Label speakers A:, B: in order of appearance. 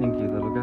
A: Thank you, little guy.